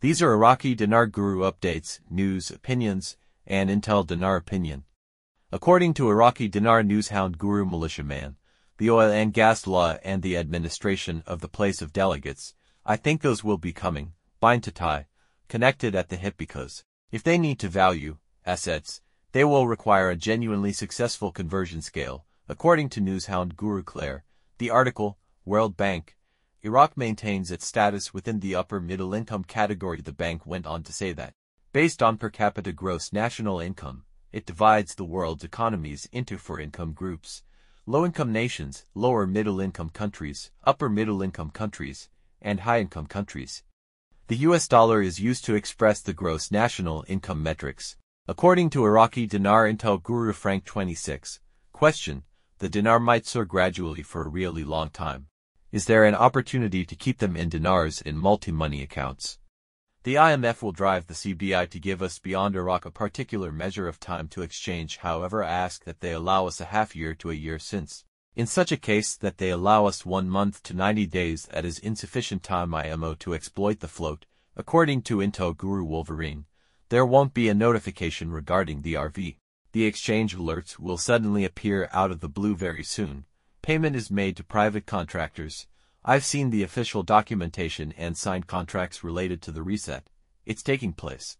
These are Iraqi Dinar Guru updates, news, opinions, and Intel Dinar opinion. According to Iraqi Dinar Newshound Guru Militiaman, the oil and gas law and the administration of the place of delegates, I think those will be coming, bind to tie, connected at the hip because, if they need to value, assets, they will require a genuinely successful conversion scale, according to Newshound Guru Claire. The article, World Bank, Iraq maintains its status within the upper middle income category. The bank went on to say that, based on per capita gross national income, it divides the world's economies into four income groups low income nations, lower middle income countries, upper middle income countries, and high income countries. The US dollar is used to express the gross national income metrics. According to Iraqi dinar intel guru Frank 26, question, the dinar might soar gradually for a really long time. Is there an opportunity to keep them in dinars in multi-money accounts? The IMF will drive the CBI to give us beyond Iraq a particular measure of time to exchange however I ask that they allow us a half year to a year since. In such a case that they allow us one month to 90 days that is insufficient time IMO to exploit the float, according to Intel Guru Wolverine, there won't be a notification regarding the RV. The exchange alerts will suddenly appear out of the blue very soon, Payment is made to private contractors. I've seen the official documentation and signed contracts related to the reset. It's taking place.